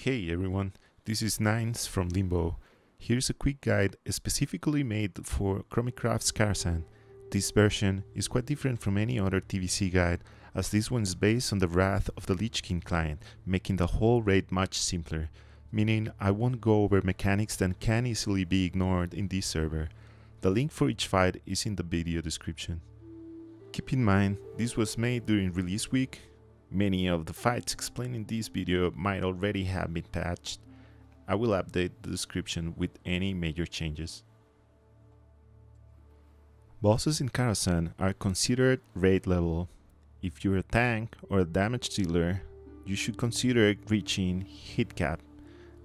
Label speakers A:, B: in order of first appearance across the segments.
A: Hey everyone, this is Nines from Limbo. Here's a quick guide specifically made for Chromiecraft's Karazhan. This version is quite different from any other TBC guide as this one is based on the Wrath of the Lich King client, making the whole raid much simpler, meaning I won't go over mechanics that can easily be ignored in this server. The link for each fight is in the video description. Keep in mind, this was made during release week. Many of the fights explained in this video might already have been patched. I will update the description with any major changes. Bosses in Karazhan are considered raid level. If you're a tank or a damage dealer, you should consider reaching hit cap.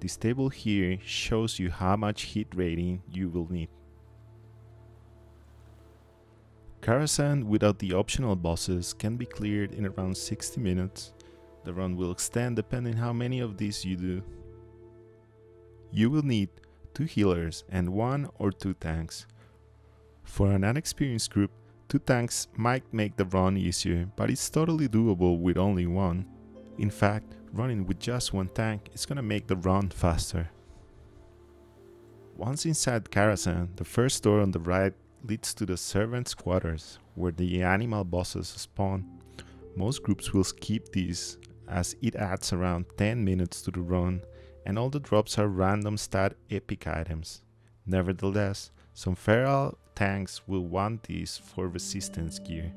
A: This table here shows you how much hit rating you will need. Karazhan without the optional bosses can be cleared in around 60 minutes. The run will extend depending how many of these you do. You will need 2 healers and 1 or 2 tanks. For an unexperienced group, 2 tanks might make the run easier, but it's totally doable with only one. In fact, running with just one tank is gonna make the run faster. Once inside Karazhan, the first door on the right leads to the servants' quarters, where the animal bosses spawn. Most groups will skip these, as it adds around 10 minutes to the run, and all the drops are random stat epic items. Nevertheless, some feral tanks will want these for resistance gear.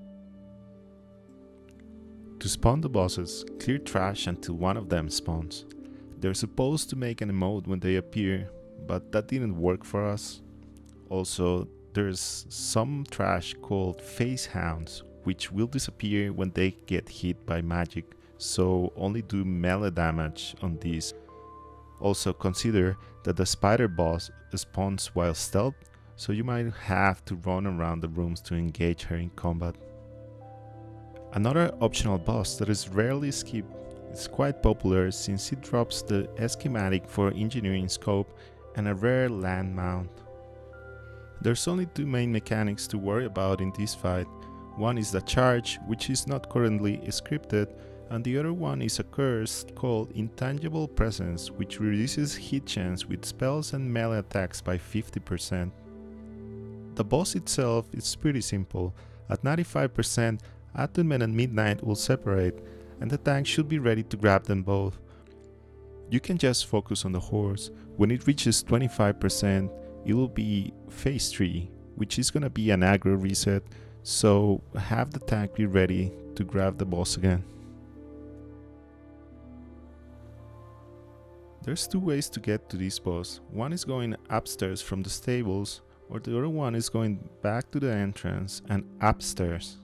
A: To spawn the bosses, clear trash until one of them spawns. They're supposed to make an emote when they appear, but that didn't work for us. Also, there's some trash called phase hounds, which will disappear when they get hit by magic, so only do melee damage on these. Also consider that the spider boss spawns while stealth, so you might have to run around the rooms to engage her in combat. Another optional boss that is rarely skipped is quite popular since it drops the schematic for engineering scope and a rare land mount. There's only two main mechanics to worry about in this fight. One is the charge, which is not currently scripted, and the other one is a curse called Intangible Presence, which reduces hit chance with spells and melee attacks by 50%. The boss itself is pretty simple. At 95%, Attumen and Midnight will separate, and the tank should be ready to grab them both. You can just focus on the horse. When it reaches 25%, it will be phase 3, which is gonna be an aggro reset, so have the tank be ready to grab the boss again. There's two ways to get to this boss. One is going upstairs from the stables, or the other one is going back to the entrance and upstairs.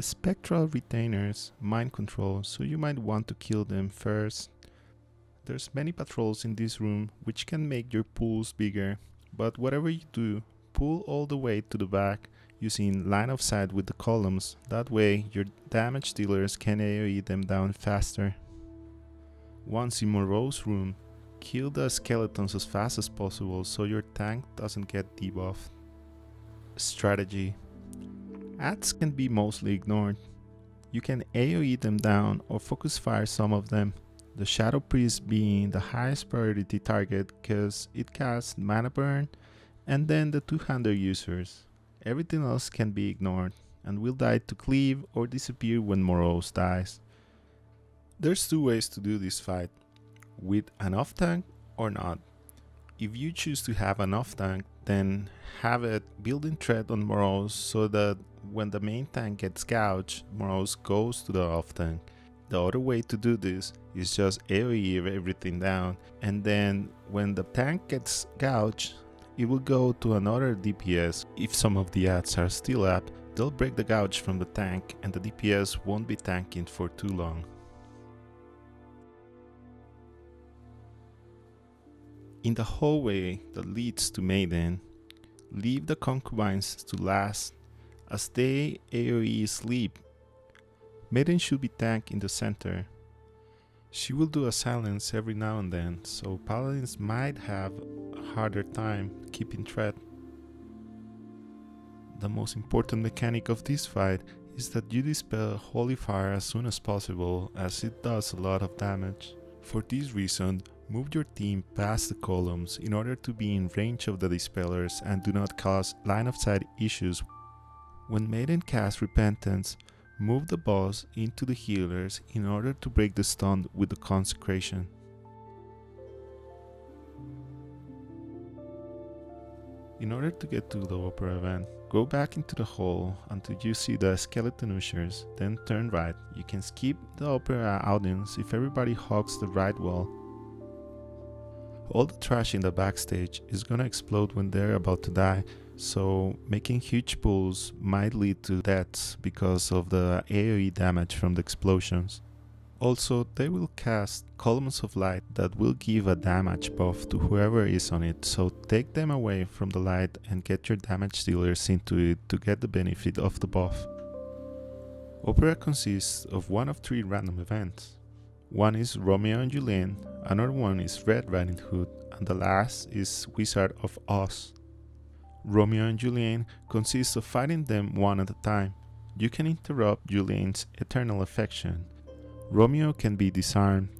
A: Spectral retainers mind control, so you might want to kill them first there's many patrols in this room which can make your pools bigger, but whatever you do, pull all the way to the back using line of sight with the columns, that way your damage dealers can AoE them down faster. Once in Moroes room, kill the skeletons as fast as possible so your tank doesn't get debuffed. Strategy Ads can be mostly ignored. You can AoE them down or focus fire some of them the Shadow Priest being the highest priority target because it casts mana burn, and then the two-hander users. Everything else can be ignored and will die to cleave or disappear when Moroes dies. There's two ways to do this fight, with an off tank or not. If you choose to have an off tank, then have it building threat on Moroes so that when the main tank gets gouged, Moroes goes to the off tank. The other way to do this is just AoE everything down and then when the tank gets gouged, it will go to another DPS. If some of the ads are still up, they'll break the gouge from the tank and the DPS won't be tanking for too long. In the hallway that leads to Maiden, leave the concubines to last as they AoE sleep Maiden should be tank in the center. She will do a silence every now and then, so paladins might have a harder time keeping threat. The most important mechanic of this fight is that you dispel holy fire as soon as possible as it does a lot of damage. For this reason, move your team past the columns in order to be in range of the dispellers and do not cause line of sight issues. When Maiden casts Repentance, move the boss into the healers in order to break the stun with the consecration. In order to get to the opera event, go back into the hall until you see the skeleton ushers, then turn right. You can skip the opera uh, audience if everybody hogs the right wall. All the trash in the backstage is gonna explode when they're about to die, so making huge pools might lead to deaths because of the AoE damage from the explosions. Also, they will cast columns of light that will give a damage buff to whoever is on it, so take them away from the light and get your damage dealers into it to get the benefit of the buff. Opera consists of one of three random events. One is Romeo and Juliet, another one is Red Riding Hood, and the last is Wizard of Oz. Romeo and Juliet consists of fighting them one at a time. You can interrupt Juliet's eternal affection Romeo can be disarmed.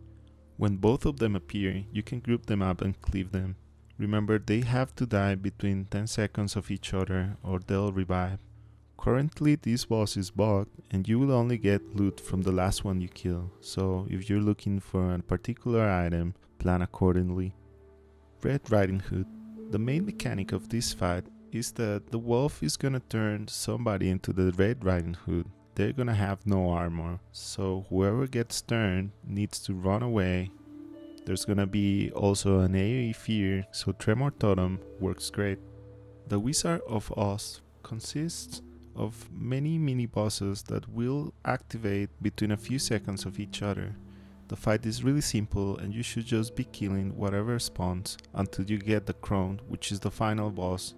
A: When both of them appear, you can group them up and cleave them. Remember, they have to die between 10 seconds of each other or they'll revive. Currently, this boss is bugged and you will only get loot from the last one you kill, so if you're looking for a particular item, plan accordingly. Red Riding Hood. The main mechanic of this fight is that the wolf is gonna turn somebody into the Red Riding Hood they're gonna have no armor. So whoever gets turned needs to run away. There's gonna be also an AoE fear, so Tremor Totem works great. The Wizard of Oz consists of many mini bosses that will activate between a few seconds of each other. The fight is really simple and you should just be killing whatever spawns until you get the crown, which is the final boss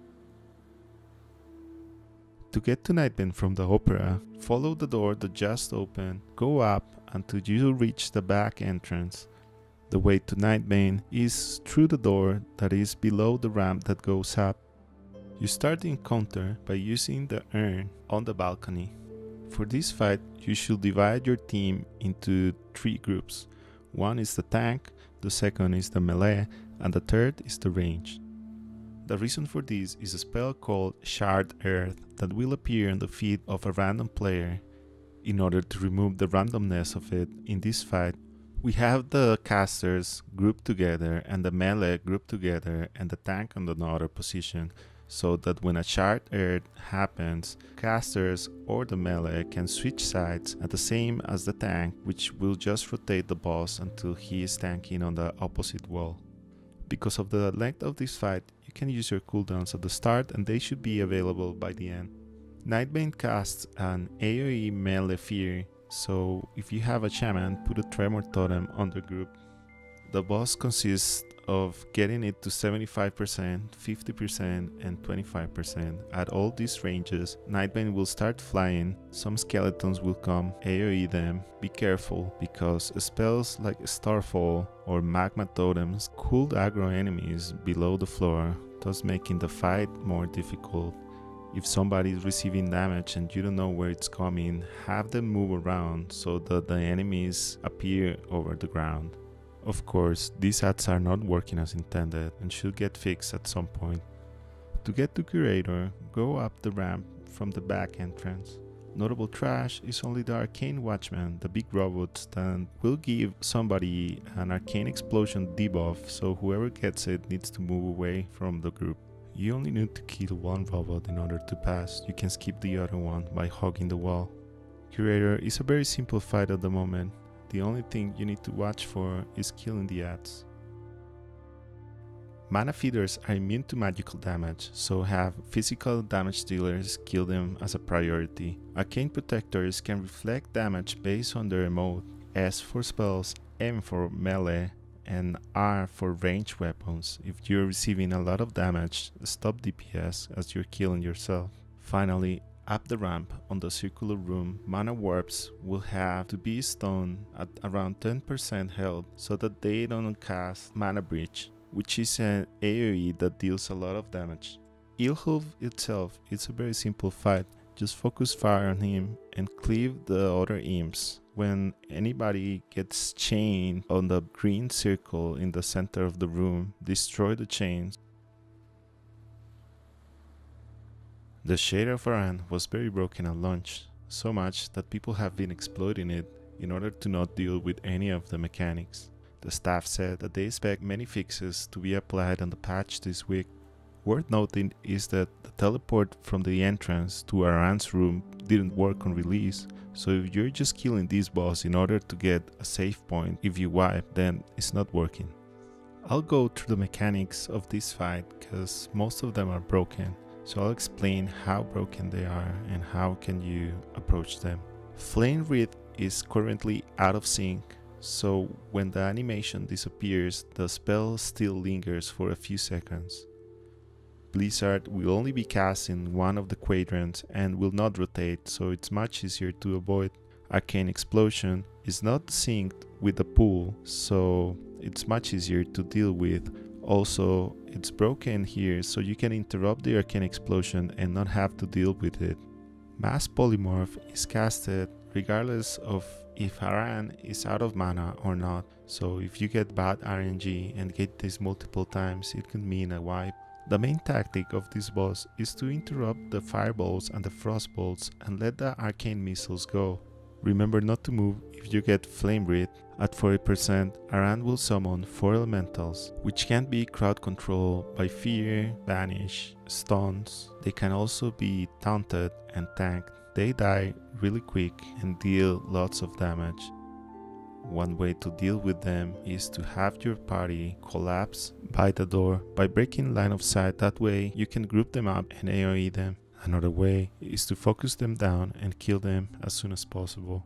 A: to get to Nightbane from the opera, follow the door that just opened, go up until you reach the back entrance. The way to Nightbane is through the door that is below the ramp that goes up. You start the encounter by using the urn on the balcony. For this fight, you should divide your team into three groups. One is the tank, the second is the melee, and the third is the range. The reason for this is a spell called Charred Earth that will appear on the feet of a random player. In order to remove the randomness of it in this fight, we have the casters grouped together and the melee grouped together and the tank on another position so that when a charred earth happens, casters or the melee can switch sides at the same as the tank which will just rotate the boss until he is tanking on the opposite wall. Because of the length of this fight, you can use your cooldowns at the start and they should be available by the end. Nightbane casts an AoE melee fear, so if you have a shaman, put a tremor totem on the group. The boss consists of getting it to 75%, 50%, and 25%. At all these ranges, Nightbane will start flying, some skeletons will come, AoE them. Be careful, because spells like Starfall or Magma Totems could aggro enemies below the floor, thus making the fight more difficult. If somebody is receiving damage and you don't know where it's coming, have them move around so that the enemies appear over the ground. Of course, these ads are not working as intended and should get fixed at some point. To get to Curator, go up the ramp from the back entrance. Notable trash is only the Arcane Watchman, the big robots that will give somebody an Arcane Explosion debuff, so whoever gets it needs to move away from the group. You only need to kill one robot in order to pass, you can skip the other one by hogging the wall. Curator is a very simple fight at the moment, the only thing you need to watch for is killing the ads. Mana feeders are immune to magical damage, so have physical damage dealers kill them as a priority. Arcane protectors can reflect damage based on their mode, S for spells, M for melee, and R for ranged weapons. If you're receiving a lot of damage, stop DPS as you're killing yourself. Finally, up the ramp on the circular room, mana warps will have to be stoned at around 10% health so that they don't cast Mana Breach, which is an AoE that deals a lot of damage. Illhoof itself is a very simple fight, just focus fire on him and cleave the other imps. when anybody gets chained on the green circle in the center of the room, destroy the chains. The Shade of Aran was very broken at launch, so much that people have been exploiting it in order to not deal with any of the mechanics. The staff said that they expect many fixes to be applied on the patch this week. Worth noting is that the teleport from the entrance to Aran's room didn't work on release, so if you're just killing this boss in order to get a save point if you wipe, then it's not working. I'll go through the mechanics of this fight because most of them are broken, so I'll explain how broken they are and how can you approach them. Flame Wreath is currently out of sync so when the animation disappears, the spell still lingers for a few seconds. Blizzard will only be cast in one of the quadrants and will not rotate, so it's much easier to avoid. Arcane Explosion is not synced with the pool, so it's much easier to deal with. Also, it's broken here, so you can interrupt the Arcane Explosion and not have to deal with it. Mass Polymorph is casted regardless of if Aran is out of mana or not. So if you get bad RNG and get this multiple times, it could mean a wipe. The main tactic of this boss is to interrupt the fireballs and the frostbolts and let the arcane missiles go. Remember not to move if you get Flame Wreath. At 40%, Aran will summon 4 elementals, which can be crowd control by fear, banish, stuns. They can also be taunted and tanked. They die really quick and deal lots of damage. One way to deal with them is to have your party collapse by the door by breaking line of sight. That way you can group them up and AoE them. Another way is to focus them down and kill them as soon as possible.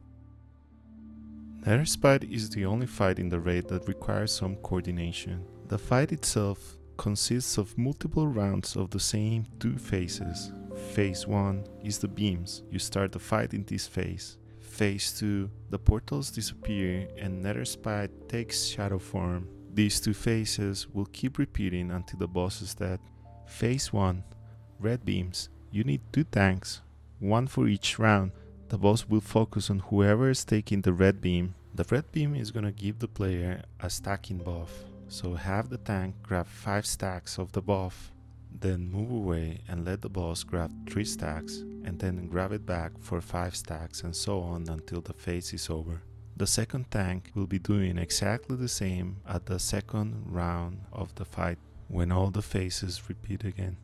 A: Netherspite is the only fight in the raid that requires some coordination. The fight itself consists of multiple rounds of the same two phases, Phase 1 is the beams. You start the fight in this phase. Phase 2, the portals disappear and Netherspite takes shadow form. These two phases will keep repeating until the boss is dead. Phase 1, red beams. You need two tanks, one for each round. The boss will focus on whoever is taking the red beam. The red beam is gonna give the player a stacking buff. So have the tank grab 5 stacks of the buff then move away and let the boss grab 3 stacks and then grab it back for 5 stacks and so on until the phase is over. The second tank will be doing exactly the same at the second round of the fight when all the phases repeat again.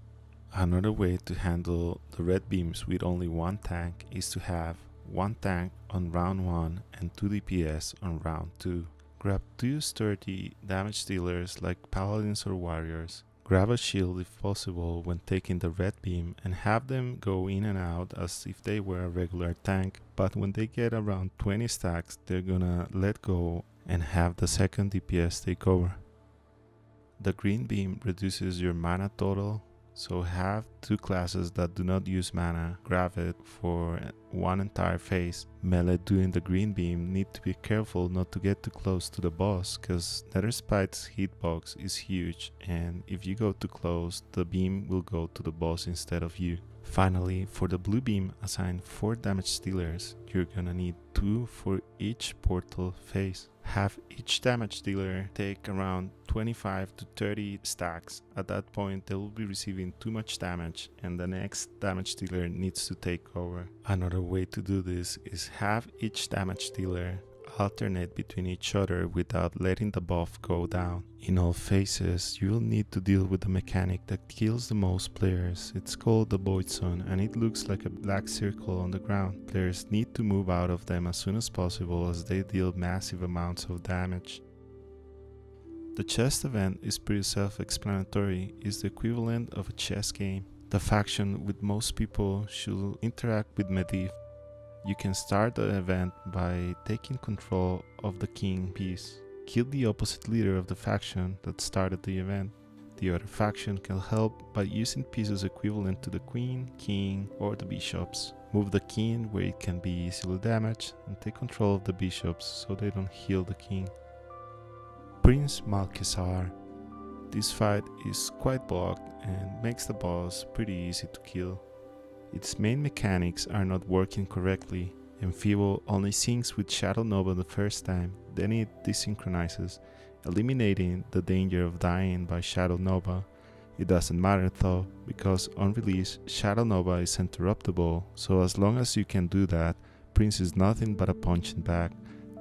A: Another way to handle the red beams with only one tank is to have one tank on round 1 and 2 DPS on round 2. Grab two sturdy damage dealers like paladins or warriors Grab a shield if possible when taking the red beam and have them go in and out as if they were a regular tank, but when they get around 20 stacks, they're gonna let go and have the second DPS take over. The green beam reduces your mana total so have two classes that do not use mana, grab it for one entire phase. Melee doing the green beam need to be careful not to get too close to the boss cause Netherspite's hitbox is huge and if you go too close the beam will go to the boss instead of you. Finally, for the blue beam, assign 4 damage dealers. You're gonna need 2 for each portal phase. Have each damage dealer take around 25 to 30 stacks. At that point, they will be receiving too much damage and the next damage dealer needs to take over. Another way to do this is have each damage dealer alternate between each other without letting the buff go down. In all phases, you will need to deal with the mechanic that kills the most players. It's called the Void Zone and it looks like a black circle on the ground. Players need to move out of them as soon as possible as they deal massive amounts of damage. The chess event is pretty self-explanatory, it's the equivalent of a chess game. The faction with most people should interact with Medivh you can start the event by taking control of the king piece. Kill the opposite leader of the faction that started the event. The other faction can help by using pieces equivalent to the queen, king, or the bishops. Move the king where it can be easily damaged and take control of the bishops so they don't heal the king. Prince Malchezaar. This fight is quite blocked and makes the boss pretty easy to kill. Its main mechanics are not working correctly Enfeeble only syncs with Shadow Nova the first time, then it desynchronizes, eliminating the danger of dying by Shadow Nova. It doesn't matter though, because on release, Shadow Nova is interruptible, so as long as you can do that, Prince is nothing but a punching bag.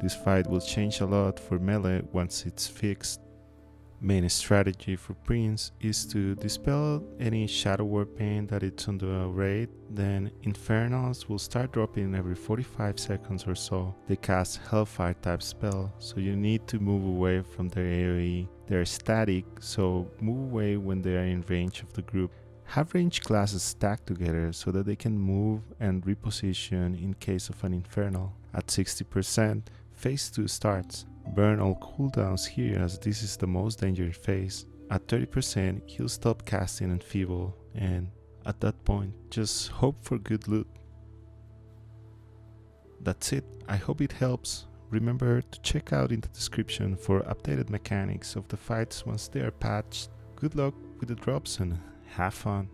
A: This fight will change a lot for melee once it's fixed. Main strategy for Prince is to dispel any Shadow Word: Pain that it's on the raid, then Infernals will start dropping every 45 seconds or so. They cast Hellfire type spell, so you need to move away from their AoE. They're static, so move away when they are in range of the group. Have range classes stacked together so that they can move and reposition in case of an Infernal. At 60%, phase 2 starts. Burn all cooldowns here as this is the most dangerous phase. At 30%, he'll stop casting Enfeeble, and at that point, just hope for good loot. That's it, I hope it helps. Remember to check out in the description for updated mechanics of the fights once they are patched. Good luck with the drops and have fun.